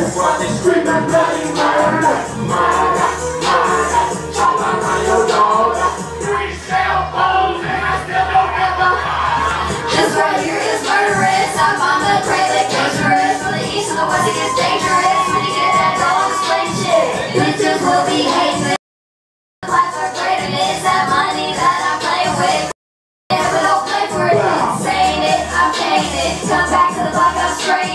That's why they screaming bloody murder, murder, murder. Chopping on your daughter. Three cell phones and I still don't have a This right here is murderous. I'm on the trail that dangerous. From the east to the west it gets dangerous. When you get that dog, explain shit. Bitches will be hating. Life are greater than it's that money that I play with. Yeah, but don't play for it. Saying it, I'm paying it. Come back to the block, I'm straight.